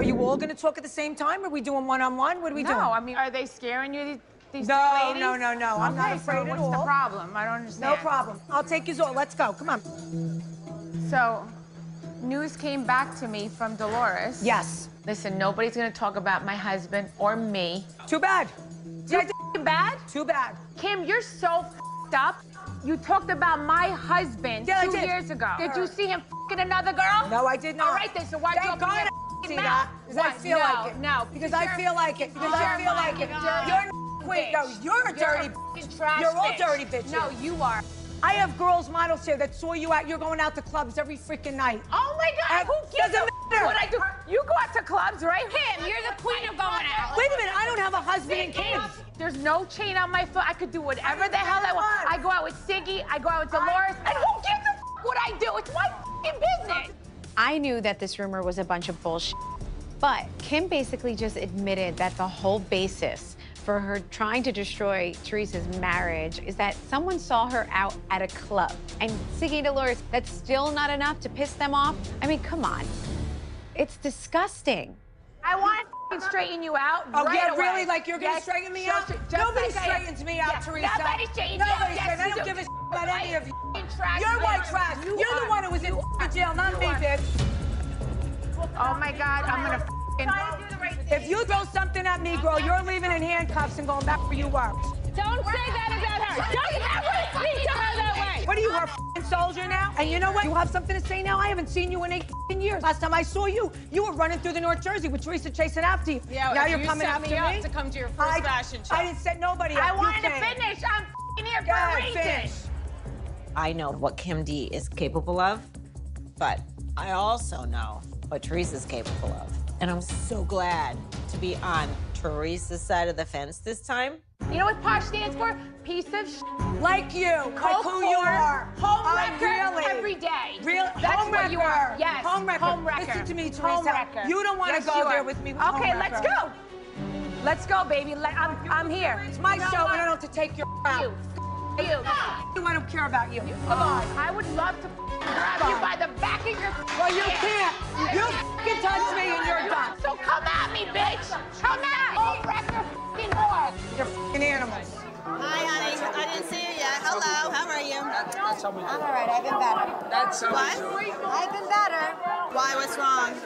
Are you all gonna talk at the same time? Are we doing one-on-one? What are we doing? No, I mean, are they scaring you, these, No, two ladies? no, no, no. I'm not afraid so at what's all. the problem? I don't understand. No problem. I'll take you all. Let's go. Come on. So, news came back to me from Dolores. Yes. Listen, nobody's gonna talk about my husband or me. Too bad. Too f***ing bad? Too bad. Kim, you're so f***ed up. You talked about my husband Yeah, two years ago. Did you see him f***ing another girl? No, I did not. All right, then, so why'd you Thank open God I see mouth? that. Because I feel no, like it. No, Because I feel like it. Because I feel like it. dirty You're a queen. No, you're a dirty. You're a trash You're all bitch. dirty bitches. No, you are. I have girls models here that saw you out. You're going out to clubs every freaking night. Oh my God! Uh, who gives doesn't a matter. what I do? You go out to clubs, right? Him, you're the queen of going out. Wait a minute. I don't have a husband and kids. There's no chain on my foot. I could do whatever the hell I want. I go out with Siggy. I go out with Dolores. And who gives a f- what I do? It's my f***ing business. I knew that this rumor was a bunch of bullshit. But Kim basically just admitted that the whole basis for her trying to destroy Teresa's marriage is that someone saw her out at a club. And Siggy Dolores, that's still not enough to piss them off? I mean, come on. It's disgusting. I want straighten you out Oh, right yeah, away. really? Like you're gonna Yes, straighten me out? Nobody like straightens me out, Yeah, Teresa. Nobody straightens you out. Nobody Yes, straightens- I don't give a about You any of you. You're white trash. You You're the one who was in are. jail, not me, are. bitch. Oh my God, I'm gonna. If you throw something at me, girl, you're leaving in handcuffs and going back where you were. Don't say that about her. Don't ever speak to her that way. What are you, her f***ing soldier now? And you know what? You have something to say now? I haven't seen you in eight f***ing years. Last time I saw you, you were running through the North Jersey with Teresa chasing after you. Yeah, now you you're coming set after me up me to come to your first I, fashion show. I didn't set nobody up. I wanted to finish. I'm f***ing here Go for a reason. finish. I know what Kim D is capable of, but I also know what Teresa's capable of. And I'm so glad to be on Teresa's side of the fence this time. You know what POSH stands for? Piece of sh. Like you, like Cold who you are. Home Oh, wrecker really? every day. Real That's home what you are. Yes. Home wrecker. Home wrecker. Listen to me, Teresa. Home wrecker. You don't want to Yes, go there are. with me. With Okay, home let's go. Let's go, baby. Let- I'm, I'm here. It's my You show, and I don't have to take your out. You. You. I don't care about you. Come on. I would love to grab you by the back of your. Well, you can't. You can touch me, and you're done. So come at me, bitch. Come at me. Home wrecker, f***ing whore. You're f***ing animals. Hi, honey. I didn't see you yet. Hello. How are you? That's how I'm all right. I've been better. That's What? I've been better. Why? What's wrong?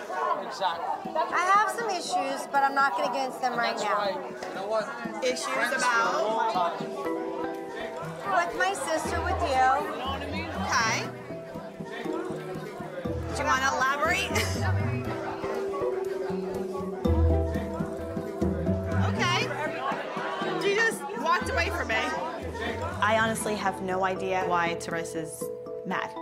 Exactly. I have some issues, but I'm not going to get into them right now. Right. You know what? Issues about? With my sister, with you. Okay. Do you want to elaborate? okay. You just walked away from me. I honestly have no idea why Teresa's mad.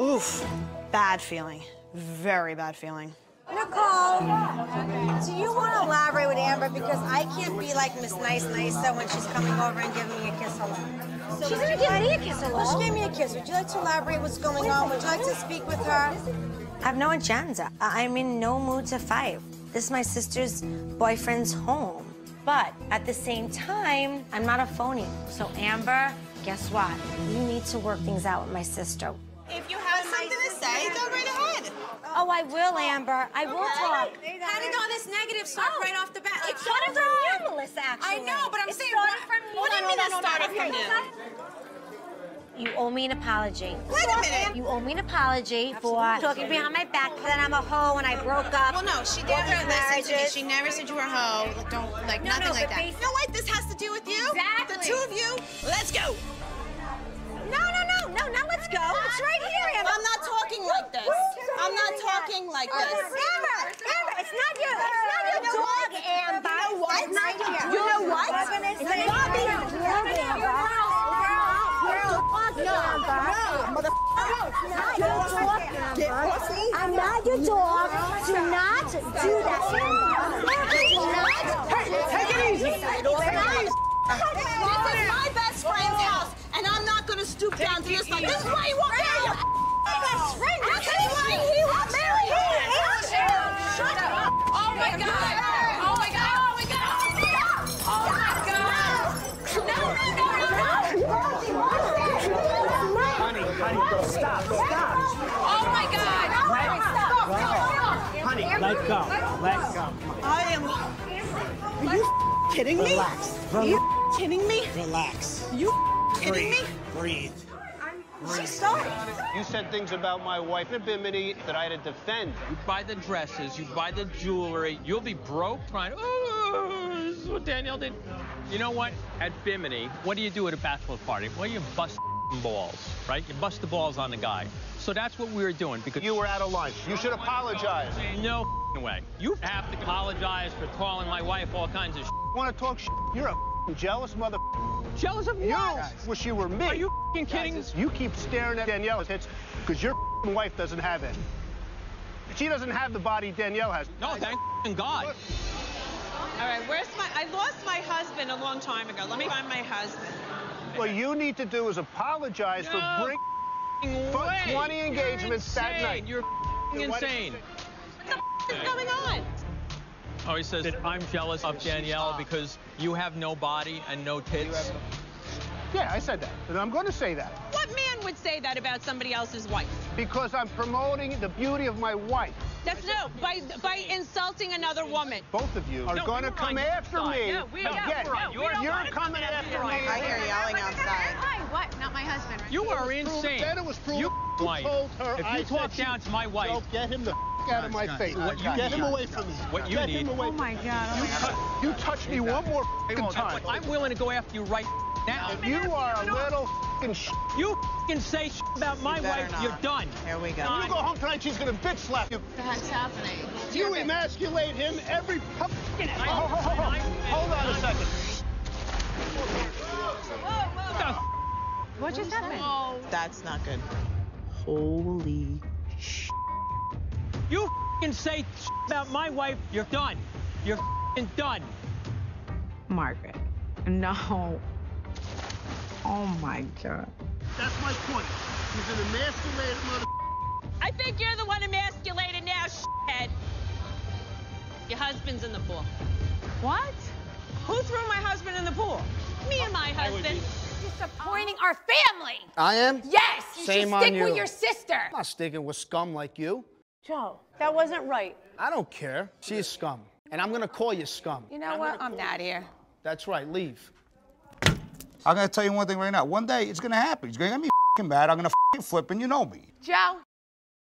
Oof, bad feeling. Very bad feeling. Nicole, do you want to elaborate with Amber? Because I can't be like Miss Nice Nice when she's coming over and giving me a kiss hello. She's gonna give me a kiss hello? Well, she gave me a kiss. Would you like to elaborate what's going on? Would you like to speak with her? I have no agenda. I'm in no mood to fight. This is my sister's boyfriend's home. But at the same time, I'm not a phony. So, Amber, guess what? You need to work things out with my sister. If you have something to say, go right ahead. Oh, I will, Amber. I will talk. How did all this negative start Oh. right off the bat? It Like, started hold from on. you, Melissa, actually. I know, but I'm It saying, started what- from you. what do you mean it no, no, started from you? You owe me an apology. Wait a minute. You owe me an apology for talking behind my back that I'm a hoe and I broke up. Well, no, she all never these listened to me. She never said you were a hoe. Like, Don't like No, nothing no, like but that. basi- You know what this has to do with you? Exactly. The two of you. Let's go. No, no, no, no, now let's go. It's right here, Amber. I'm not talking like this. I'm not talking like this. Amber, Amber, it's not you. It's not your dog, Amber. You know what? It's not you. You know what? It's not me. I'm not your dog. Do not do that, Amber. Do not. Take it easy. This is my best friend's house, and I'm not gonna stoop down to this like this. is why you won't marry your best friend. This is why he won't marry you. Shut up. Oh, oh my God. Oh my God. Oh my God. Oh my God. No, no, no, no. Honey, honey, stop, stop. Oh my God. Stop! Honey, Let go. Let go. I am. Are you kidding me? Relax. Are you kidding me? Relax. Are you kidding me? Breathe. She started. You said things about my wife at Bimini that I had to defend. You buy the dresses, you buy the jewelry, you'll be broke trying, oh, this is what Danielle did. You know what? At Bimini, what do you do at a bachelor party? Well, you bust balls, right? You bust the balls on the guy. So that's what we were doing because You were out of line. You should apologize. no way. You have to apologize for calling my wife all kinds of Want to talk shit? You're a jealous mother. Jealous of You what? wish you were me. Are you kidding? You keep staring at Danielle's hits because your wife doesn't have it. She doesn't have the body Danielle has. No, thank God. All right, where's my? I lost my husband a long time ago. Let me find my husband. What you need to do is apologize No for bringing for way. 20 engagements that night. You're insane. why did you insane. say- What's going on? Oh, he says I'm jealous of Danielle because you have no body and no tits. Yeah, I said that. And I'm going to say that What man would say that about somebody else's wife? because I'm promoting the beauty of my wife. That's no by by insulting another woman. Both of you are No, going to come after me. No, we- yeah, Again, we're you're coming after me. I hear yelling outside. Hi, what? Not my husband. You are insane. Then it was proven. You Who wife. told her If you said talk down to my wife, Joe, get him the out of my face. What you get him away from me. What you get need. Him away Oh my God. You, tou- you touch me one more f***ing time. I'm willing to go after you right now. If you are a little f***ing sh**, You can say sh about my better wife, not. you're done. Here we go. when you go home tonight, she's going to bitch slap you. What's happening? You emasculate him every f***ing... Ho, ho, ho, ho. Hold on a second. What the f- What just happened? That's not good. Holy sh. You can say about my wife, you're done. You're done. Margaret. No. Oh my God. That's my point. He's an emasculated mother... I think you're the one emasculated now, shithead. Your husband's in the pool. What? Who threw my husband in the pool? Me and my husband. Disappointing our family. I am? Yes, you Shame should on stick with your sister. I'm not sticking with scum like you. Joe, that wasn't right. I don't care. She is scum. And I'm gonna call you scum. You know what? I'm out of here. That's right, leave. I'm gonna tell you one thing right now. One day it's gonna happen. It's gonna get me fing mad. I'm gonna fing flip, and you know me. Joe,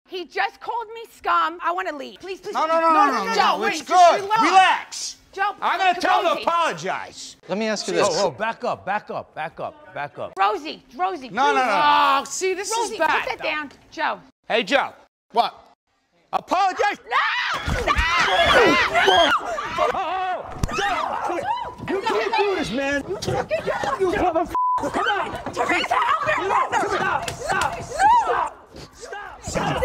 he just called me scum. I want to leave. Please, please. No, no, no, no, no, no. Joe, no. wait, It's just good. relax. Relax. Joe, I'm gonna tell him to apologize. Let me ask you this. Oh, oh, back up, back up, back up, back up. Rosie, Rosie. No, no, no. Oh, see, this Rosie, is bad. put that down. Joe. Hey, Joe. What? Apologize. No! No! No! No! You can't do this, man. You motherfucker. Come on. Teresa, help your mother. Stop, stop, stop. Stop. Stop.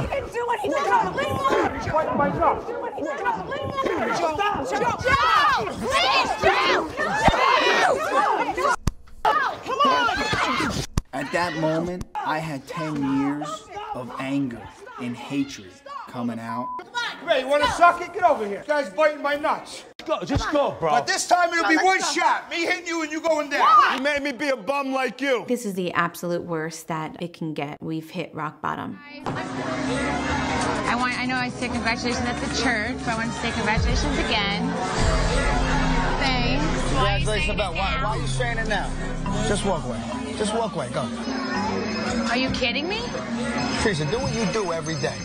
He didn't do what he. Joe, leave him alone. Joe. Fight my job. Do what he. Joe, leave him alone. Joe, Joe, Joe, please, Joe. Joe. Come on. At that moment, I had 10 years of anger and hatred coming out. Hey, you wanna suck it? Get over here. This guy's biting my nuts. Go, just go, bro. But this time it'll be one shot. Me hitting you and you going down. You made me be a bum like you. This is the absolute worst that it can get. We've hit rock bottom. I want. I know I say congratulations at the church, but I want to say congratulations again. Thanks. About why, why are you saying it now? Just walk away. Just walk away. Go. Are you kidding me? Teresa, do what you do every day.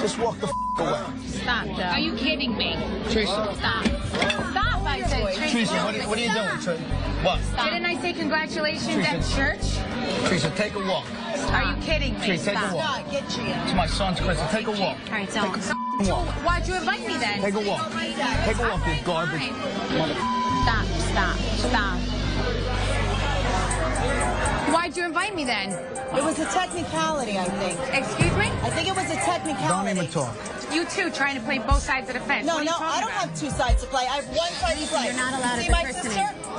Just walk the f- away. Stop, Joe. Are you kidding me? Teresa. Stop. Stop, I said. Tracy, Teresa, what are, what are you doing? Tre- What? Didn't I say congratulations at church? Teresa, take a walk. Are you kidding me? Teresa, take a walk. Get you. It's my son's Christmas. Take a walk. All right, so Take a walk. why'd you invite me then? Take a walk. Take a walk, you garbage. Mother- Stop, stop, stop. Why'd you invite me then? It was a technicality, I think. Excuse me? I think it was a technicality. Don't technicality. even talk. You too, trying to play both sides of the fence. No, What are you no, talking I don't about? have two sides to play. I have one side to play. You're not allowed See to my sister?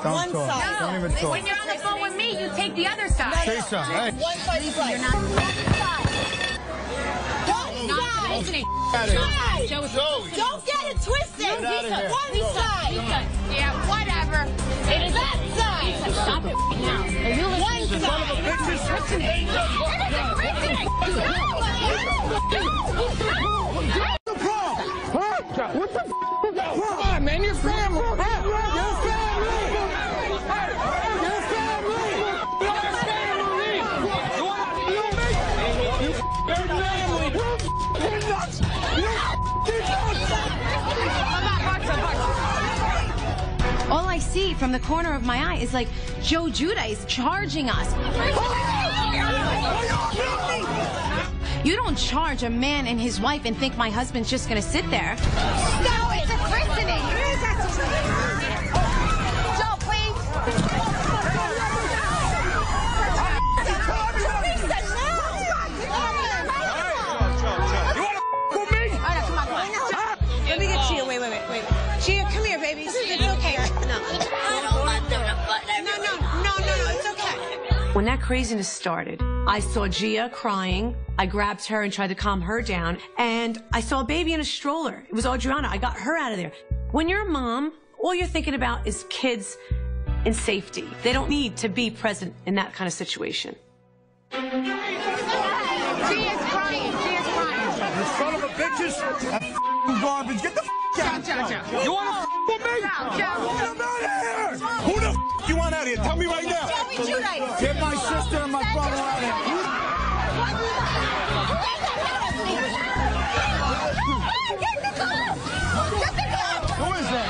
Don't one talk. side. Don't even talk. When you're on the phone with me, you take the other side. Teresa, hey. One side to play. You're not. One side. listening. Outta here. Joe Don't get it twisted. Get outta here. One Lisa, side. Lisa, yeah, whatever. It is That side. Lisa, stop it now. Are you One listening? side. Listening. No. The What the f*** see from the corner of my eye is like Joe Giudice charging us. You don't charge a man and his wife and think my husband's just gonna sit there. No, it's a christening. When that craziness started, I saw Gia crying. I grabbed her and tried to calm her down. And I saw a baby in a stroller. It was Adriana. I got her out of there. When you're a mom, all you're thinking about is kids and safety. They don't need to be present in that kind of situation. She is crying. She is crying. You son of a bitches. That f***ing garbage. Get the f*** out. Joe, Joe. You want to f*** with me? Joe, Joe. Get out of here. Who the f*** you want out of here? Tell me right now. Joey Giudice. Get my sister and my brother out of here. Who is that?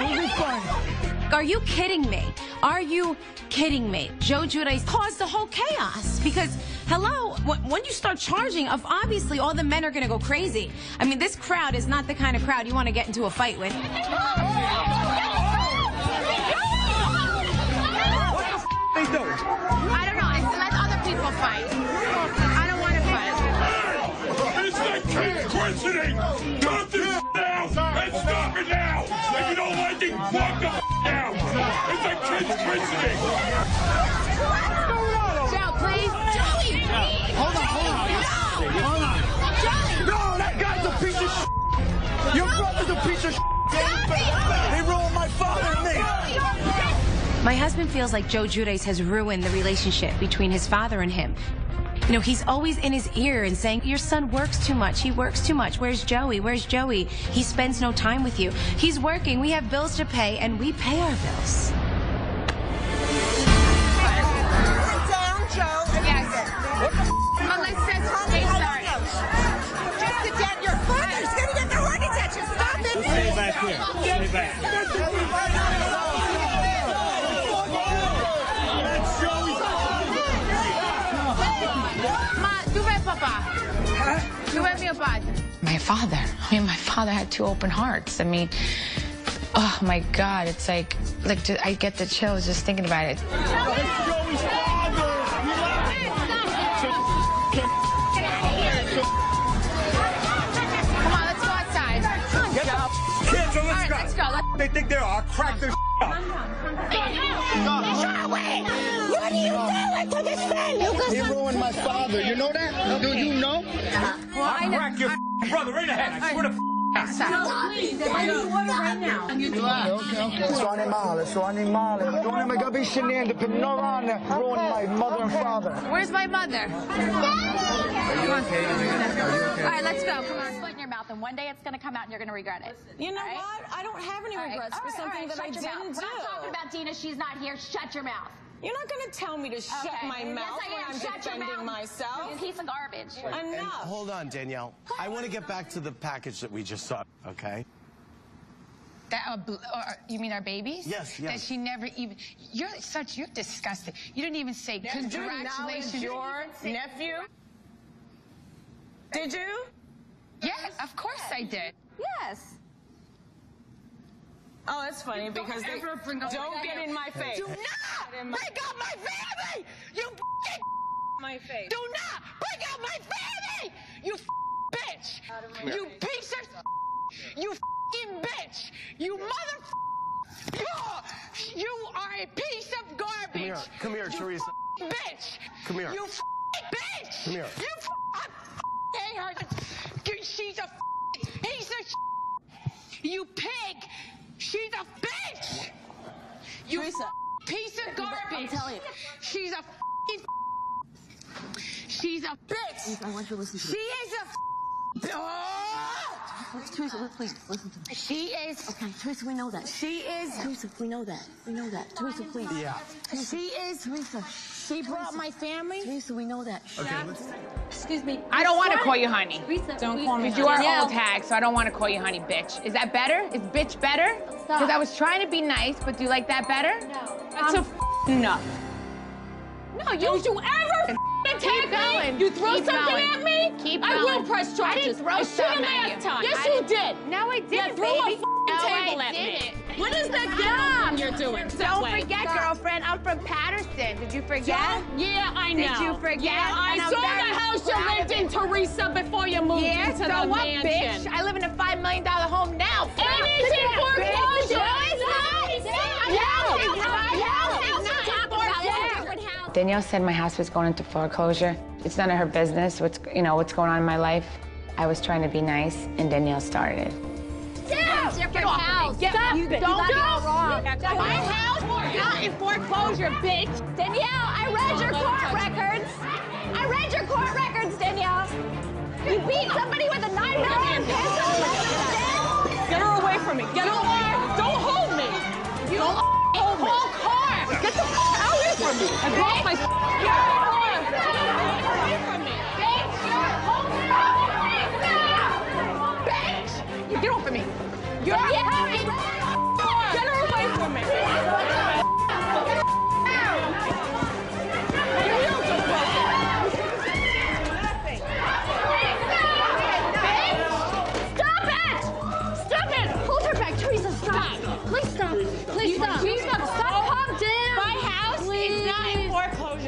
Who's he fighting? Are you kidding me? Are you kidding me? Joe Giudice caused the whole chaos because, hello, when you start charging, of obviously all the men are going to go crazy. I mean, this crowd is not the kind of crowd you want to get into a fight with. They. I don't know. It's, let other people fight. I don't want to fight. It's that kid questioning. Stop this now and stop it now. If you don't like it, walk the out. It's that kid questioning. Joe, please. Joey, please. Hold on, hold on. Hold on. No, that guy's a piece of shit. Your brother's a piece of shit. My husband feels like Joe Giudice has ruined the relationship between his father and him. You know, he's always in his ear and saying, Your son works too much. He works too much. Where's Joey? Where's Joey? He spends no time with you. He's working. We have bills to pay, and we pay our bills. Sit down, Joe. Yes. Melissa, stay sorry. Just sit. Your father's gonna get the heart attention. Stop it. Stay back here. Stay back. Ma, Dove mio padre? my father. I mean, my father had two open hearts. I mean, oh my God, it's like, like ju- I get the chills just thinking about it. Come on, let's go outside. Come on, Get Joe. the kids, All let's right, go. let's go. Let's They think they are. I'll crack their up. What are you doing to this man? You He ruined my father. You know that? Do you know? Well, I I'll know. crack your brother in the head. I swear to Sono animale, sono animale. Non mi capisci niente per nove anni. Ruined my mother and father. Where's my mother? Are you okay? Are you okay? All right, let's go. Come on. Put in your mouth, and one day it's going to come out, and you're going to regret it. You know All right? what? I don't have any regrets All for right, something right, that I shut your didn't mouth. do. We're not talking about Dina. She's not here. Shut your mouth. You're not going to tell me to shut Okay. my Yes, mouth I when. I'm Shut defending myself. You piece of garbage. Enough. Hold on, Danielle. I want to get back to the package that we just saw, okay? That, uh, bl- or, you mean our babies? Yes, yes. That she never even. You're such. You're disgusting. You didn't even say Did you acknowledge congratulations. your nephew? Did you? Yeah, of course I did. Yes. Oh, that's funny because they ever bring up don't my get family. in my face. Do not break up my family. You my face. Do not bring out my family! You bitch! You piece of You fucking bitch! You mother you You are a piece of garbage! Come here. Come here, you Teresa. f***ing bitch! Come here. You f***ing bitch! Come here. You f- I f- hate her. She's a of sh- You pig! She's a bitch! You Teresa. piece of garbage! I'm telling you. She's a She's a bitch. I want you to listen to She is a. f- Oh! Teresa, please listen to me. She is. Okay, Teresa, we know that. She is. Teresa, we know that. We know that. Teresa, please. Yeah. She is. Teresa. She brought my family. Teresa, we know that. Okay, Excuse me. I don't want to call you honey. Don't call me Because you are honey. old tag, so I don't want to call you honey, bitch. Is that better? Is bitch better? Because I was trying to be nice, but do you like that better? No. That's a f- no. No, you. Don't you ever Keep attack going. me? You throw Keep something going. at me? Keep I will going. press charges. I didn't throw I something at you. time. Yes, I you didn't- did. No, I didn't, threw baby. a f***ing No, table I at me. didn't. What is that Stop. you're doing? Don't Subway. forget, Stop. girlfriend, I'm from Paterson. Did you forget? Yeah, I know. Did you forget? Yeah, I saw the house you lived in. Teresa, before you moved yeah, into so the what, mansion. bitch? I live in a $5 million home now. And it's in foreclosure. Danielle said my house was going into foreclosure. It's none of her business. What's you know what's going on in my life. I was trying to be nice, and Danielle started. Yeah. Get off of me. Get, Stop you don't You got do it wrong. My house is not in foreclosure, bitch. Danielle, I read your court records. I read your court records, Danielle. You beat somebody with a nine million peso. Get her away from me. Get her away. Don't hold me. You Don't hold me. call car. Get the f- out away from me. I brought my f- You're car. Get away from me. Bitch, you're Bitch, you get off of me. You're having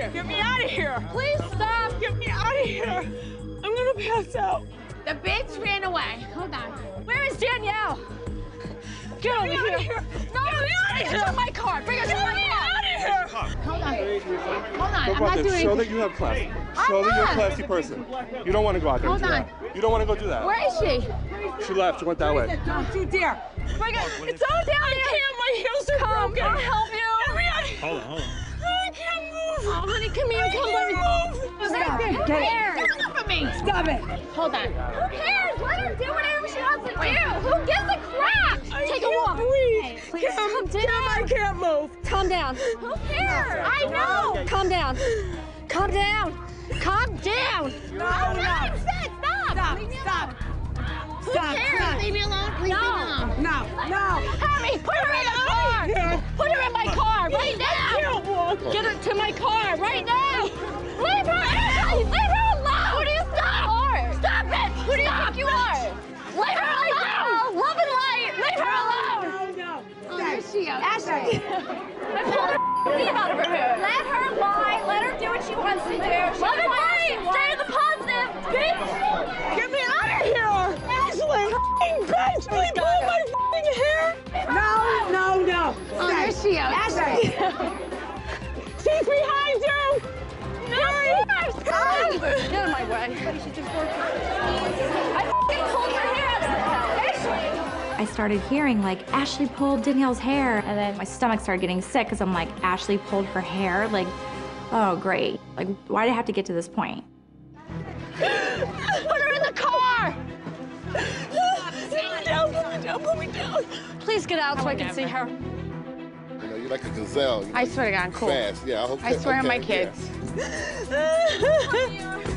foreclosure. Get me out of here. Please stop. Get me out of here. I'm gonna pass out. The bitch ran away. Hold on. Where is Danielle? Get over here. No, Get it's out on my car. Bring us Get to my me car. out of here. Hold on. Hold on. I'm not there. doing Show that you have class. I'm Show that you're a classy person. You don't want to go out there Hold do on. that. You don't want to go do that. Where is she? She left. She went that way. Don't you dare. Bring it. It's all down I here. can't. My heels are Come, broken. I'll help you. Get me out of here. Hold on, hold on. I can't move. Oh, honey, come here. Come on. move. Stop it. Get it. cares? Get off of me. Stop it. Hold on. Who cares? Let her do whatever she wants to do. Who gives a crap? I Take a walk. breathe. Hey, please calm Kim, down. I can't move. Calm down. Who cares? I know. Calm down. Calm down. Calm down. No, no. Stop. Stop. Stop. Who Stop. cares? Stop. Leave me alone. Leave No. me alone. No. No. Harry, put her in the car. Put her in my car right now. Get her to my car right now. Leave her. Ashley, leave her alone. Who do you stop? Stop it. Who do you think you are? Leave her alone. Love and light. Leave her alone. No, no. Oh, there she goes. Ashley. Leave out of her hair. Let her lie. Let her do what she wants to do. Love started hearing like Ashley pulled Danielle's hair, and then my stomach started getting sick because I'm like, Ashley pulled her hair. Like, oh great. Like, why did I have to get to this point? Put her in the car. Put me down. Put me down. Put me down. Please get out so I can see her. You know, you're like a gazelle. You know, I swear to God, I'm cool. Fast, yeah. Okay, I swear on my kids. yeah.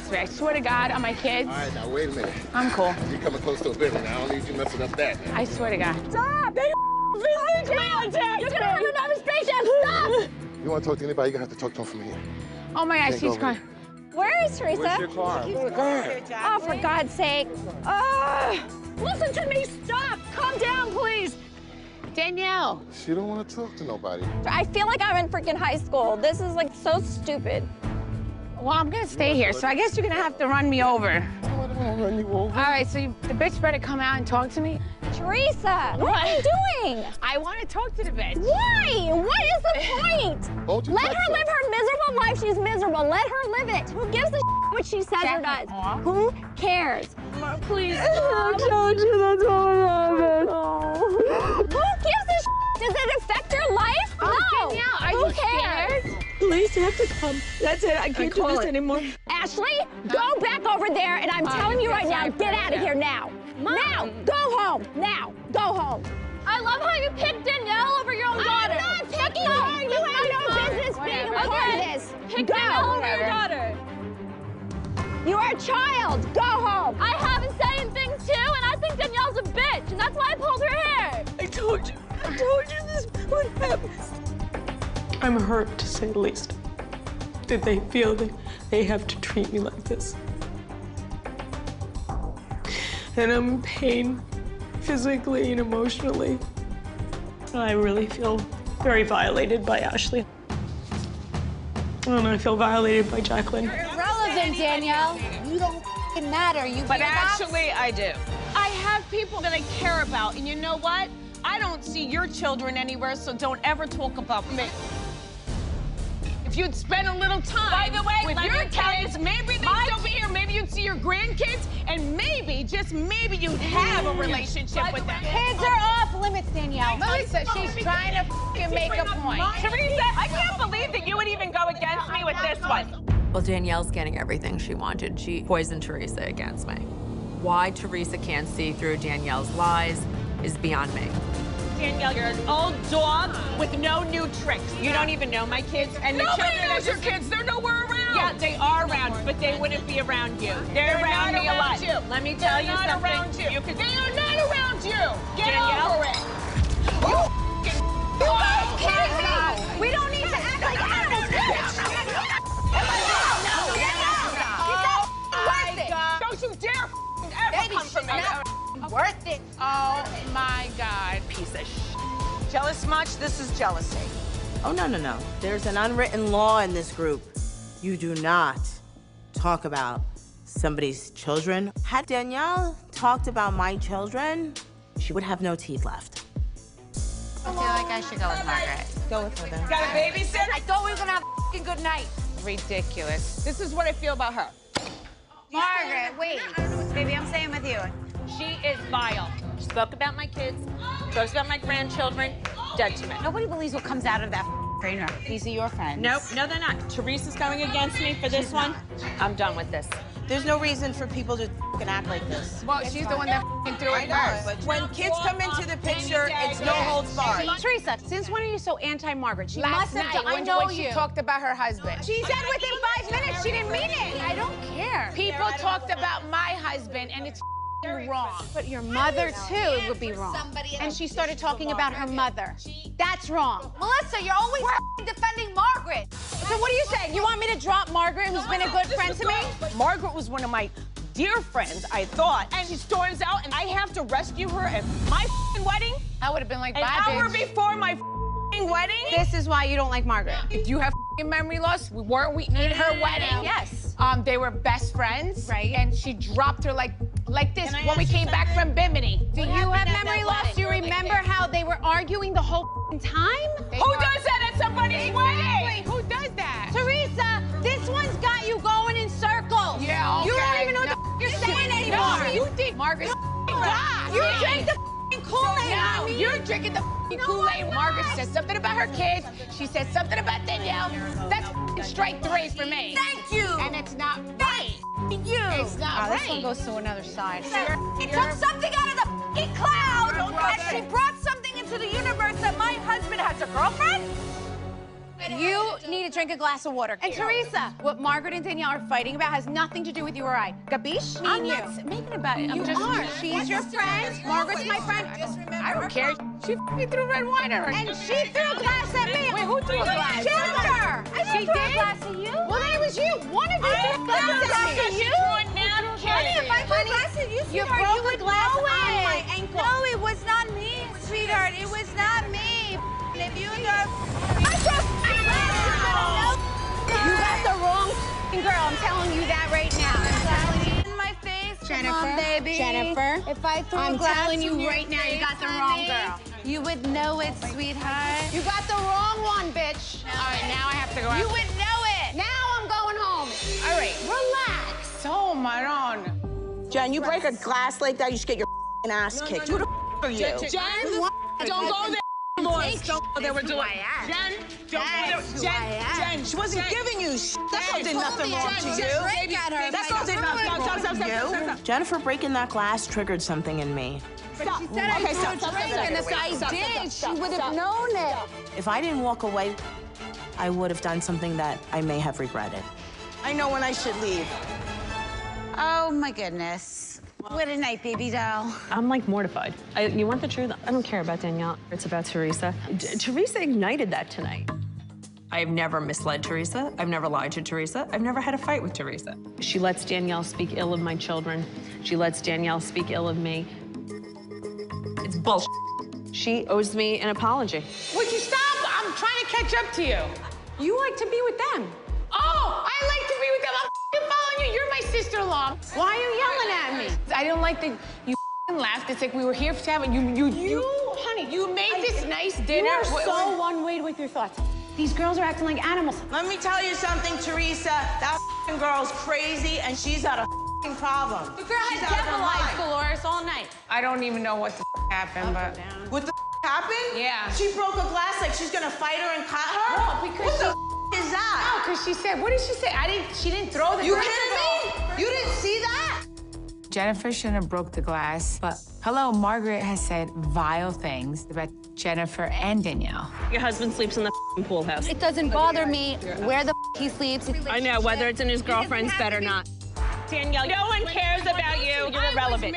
from. Trust me, I swear to God on my kids. All right, now wait a minute. I'm cool. You're coming close to a building now. I don't need you messing up that. Now. I swear to God. Stop. They physically attacked You're gonna hurt her nervous patient. Stop. You want to talk to anybody? You are gonna have to talk to him from here. Oh my gosh, Can't she's crying. Where is Teresa? Where's your car? Oh, for God's sake. Ah, listen to me. Stop. Calm down, please. Danielle. She don't want to talk to nobody. I feel like I'm in freaking high school. This is like so stupid. Well, I'm gonna stay here, so I guess you're gonna have to run me over. Run you over. All right, so you, the bitch better come out and talk to me. Teresa, what, are you doing? I want to talk to the bitch. Why? What is the point? Let her live her miserable life. She's miserable. Let her live it. Who gives a what she says or does? Who cares? Please stop. told you that's what happened. Who gives a Does it affect your life? Oh, no. Danielle, are Who you cares? scared? Please You have to come. That's it. I can't do call this it. anymore. Ashley, go back over there, and I'm telling you right now, get out of here now. Now, go home. Now, go home. I love how you picked Danielle over your own daughter. I'm not picking her. You have no business being a part of this. Pick go. Danielle over your daughter. You are a child. Go home. I have insane things too, and I think Danielle's a bitch, and that's why I pulled her hair. I told you. I told you this would happen. I'm hurt, to say the least, that they feel that they have to treat me like this. And I'm in pain, physically and emotionally. I really feel very violated by Ashley. And I feel violated by Jacqueline. Irrelevant, Danielle. You don't f***ing matter. You But hear that? actually, I do. I have people that I care about, and you know what? I don't see your children anywhere, so don't ever talk about me. If you'd spend a little time By the way, with your me tell you, kids, maybe they'd still be here. Maybe you'd see your grandkids, and maybe, just maybe, you'd have a relationship with them. Kids are off limits, Danielle. Melissa, she's trying to f***ing make a point. Teresa, I can't believe that you would even go against me with this one. Well, Danielle's getting everything she wanted. She poisoned Teresa against me. Why Teresa can't see through Danielle's lies is beyond me. Danielle, you're an old dog with no new tricks. You don't even know my kids and the Nobody children. knows your just- kids. They're nowhere around. Yeah, they are around, but they wouldn't be around you. They're, They're around me a around lot. you. Let me tell They're you not something. around you. could- They are not around you. Get Danielle? over it. You oh. f***ing You guys kidding me? We don't need to act like animals, oh Don't you dare ever Baby, come for me. She's worth it. Oh my God. Piece of sh. Jealous much? This is jealousy. Oh, no, no, no. There's an unwritten law in this group. You do not talk about somebody's children. Had Danielle talked about my children, she would have no teeth left. I feel like I should go with Margaret. Go with her then. Got a babysitter? I thought we were gonna have a good night. Ridiculous. This is what I feel about her. Margaret, wait. Baby, I'm staying with you. She is vile. She spoke about my kids, spoke about my grandchildren, dead to me. Nobody believes what comes out of that f- trainer. These are your friends. Nope, no, they're not. Teresa's going against me for this She's one. not. I'm done with this. There's no reason for people to f***ing act like this. Well, she's the one that f***ing threw it first. but when kids come into the picture, it's no holds barred. Teresa, since when are you so anti-Margaret? She Last must have night, done- I know when she you. talked about her husband. She said within five minutes she didn't mean it. I don't care. People talked about my husband, and it's f***ing wrong. But your mother too would be wrong. And she started talking about her mother. That's wrong. Melissa, you're always defending Margaret. So what are you saying? You want me to drop Margaret, who's been a good friend to me? Margaret was one of my dear friends, I thought. And she storms out, and I have to rescue her at my wedding? I would have been like, An bye, hour bitch. before my wedding? This is why you don't like Margaret. If you have memory loss, we weren't we in her wedding? Yes. Um, they were best friends. Right. And she dropped her like like this when we came back from Bimini. Do you have memory loss? Do you remember how they were arguing the whole f***ing time? Who does that at somebody's wedding? Who does that? Teresa, this one's got you going in circles. Yeah, You don't even know what the f- you're saying No, anymore. you think Margaret's f***ing God. You drank the f***ing Kool-Aid, No, honey. you're drinking the f***ing Kool-Aid. Margaret said something about her kids. She said something about Danielle. That's straight strike three for me. Thank you. And it's not right. You. It's not Ah, right. this one goes to another side. It took something out of the f***ing cloud, and she brought something into the universe that my husband has a girlfriend. You need to drink a glass of water. And Teresa, what Margaret and Danielle are fighting about has nothing to do with you or I. Gabish? Me I'm and you. not making about it. I'm You just, are. She's your friend. Margaret's my friend. I don't care. She threw red wine at her. And she threw a glass at me. Wait, who threw a glass? Jennifer. I She threw a glass at you. Well, then it was you. One of you threw a glass at me. you? Threw a. Honey, if I threw a glass at you, sweetheart, broke you a would glass know on it. my ankle. No, it was not me, sweetheart. It was not me. If you throw, I throw a you're gonna know. You got the wrong girl. I'm telling you that right now. I'm telling you. in my face. Come Jennifer, on, baby. Jennifer, If I threw I'm a glass telling you right now, you got the wrong honey, girl. You would know it, sweetheart. You got the wrong one, bitch. All right, now I have to go out. You would know it. Now I'm going home. All right. Relax. So, Maron. Jen, you break a glass like that, you should get your f***ing ass kicked. Who the f*** are you? Jen, don't go there anymore. Don't know oh, they were doing. Jen, don't know they were. Jen, Jen, She wasn't Jen, giving you sh- That girl did nothing wrong to you. Jen, baby, That girl did nothing wrong stop, stop. Jennifer breaking that glass triggered something in me. Stop. She said Okay, threw stop, a stop, drink, stop, and if stop, I stop, did, stop, she would have known it. If I didn't walk away, I would have done something that I may have regretted. I know when I should leave. Oh my goodness. What a night, baby doll. I'm like mortified. I, you want the truth? I don't care about Danielle. It's about Teresa. D- Teresa ignited that tonight. I've never misled Teresa. I've never lied to Teresa. I've never had a fight with Teresa. She lets Danielle speak ill of my children. She lets Danielle speak ill of me. It's bullshit. She owes me an apology. Would you stop? I'm trying to catch up to you. You like to be with them. Oh, I like to sister-in-law. Why are you yelling at me? I didn't like that you f***ing laughed. It's like we were here for having you, you, you, honey, you made this nice dinner. You are Wh- so wh- one-way with your thoughts. These girls are acting like animals. Let me tell you something, Teresa. That girl's crazy and she's got a problem. The girl She's had out of her devil eyes. Dolores, all night. I don't even know what the f- happened, but. What the f- happened? Yeah. She broke a glass like she's gonna fight her and cut her? No, because what the she- f- is that? No, because she said, what did she say? I didn't, she didn't throw the You glass. kidding me? You didn't see that? Jennifer shouldn't have broke the glass, but hello, Margaret has said vile things about Jennifer and Danielle. Your husband sleeps in the pool house. It doesn't bother me where the he sleeps. I know, whether it's in his girlfriend's bed or not. Danielle, no one cares about you. You're irrelevant.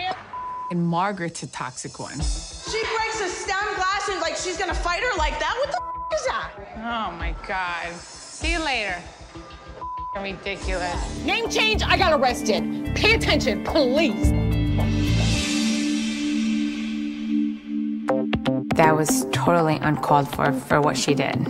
And Margaret's a toxic one. She breaks a stem glass and like she's gonna fight her like that? What the f- is that? Oh my God. See you later. F***ing Ridiculous. Name change, I got arrested. Pay attention, please. That was totally uncalled for for what she did.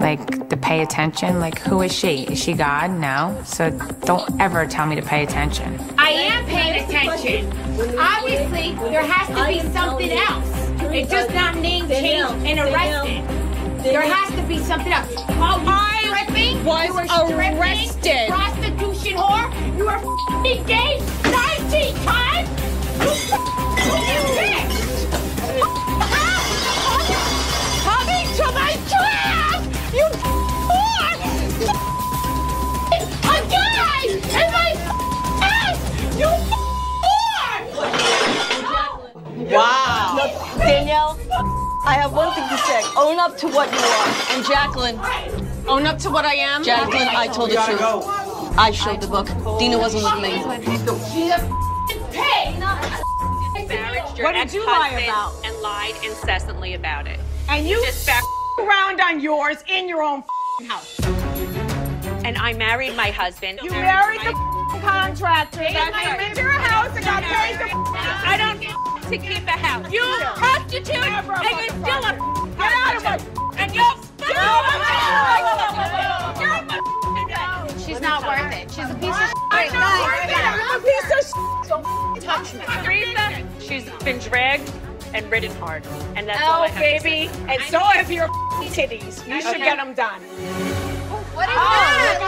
Like, to pay attention, like, who is she? Is she God? No. So don't ever tell me to pay attention. I am paying attention. Obviously, there has to be something else. It's just not name change and arrested. There has to be something else. Stripping? was you were stripping, arrested. Prostitution whore? You were f***ing gay 19 times? You f***ing bitch! Coming to my class! You whore! A guy in my ass! You whore! Wow. Danielle, I have one thing to say. Own up to what you are. And Jacqueline, Own up to what I am. Jacqueline, I told the truth. I showed the book. Dina wasn't with me. She's a f***ing pig! What did you lie about? And lied incessantly about it. And you just back around on yours in your own house. and I married my husband. You married the f***ing contractor that came into your house and got paid the I don't f- to keep a house. You prostitute and you still a Get out of my and you're She's not worth it. She's a piece of shit. I'm not worth it. I'm a piece of shit. Don't f***ing touch me. Teresa, she's been dragged and ridden hard. And that's all Oh, I have baby. say. And so have your titties. You should get them done. What is Oh, that?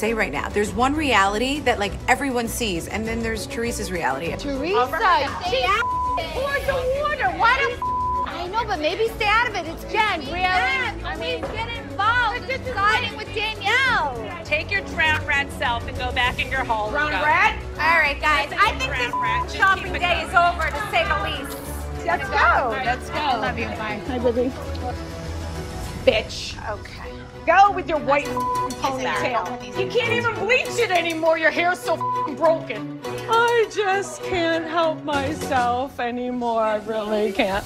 Say right now. There's one reality that like everyone sees, and then there's Teresa's reality. Teresa, She f***ing poured the water. Why the f***? I know, but maybe stay out of it. It's Jen, really? I mean, get involved. Just siding with Danielle. Take your drown rat self and go back in your hole. and Brown go. rat? All right, guys. I think this Brown rat. Just shopping day is over, to say the least. Let's go. Let's go. Love you. Bye. Hi, baby. Bitch. Okay. Go with your white f***ing ponytail. You can't even bleach it anymore. Your hair's so broken. I just can't help myself anymore. I really can't.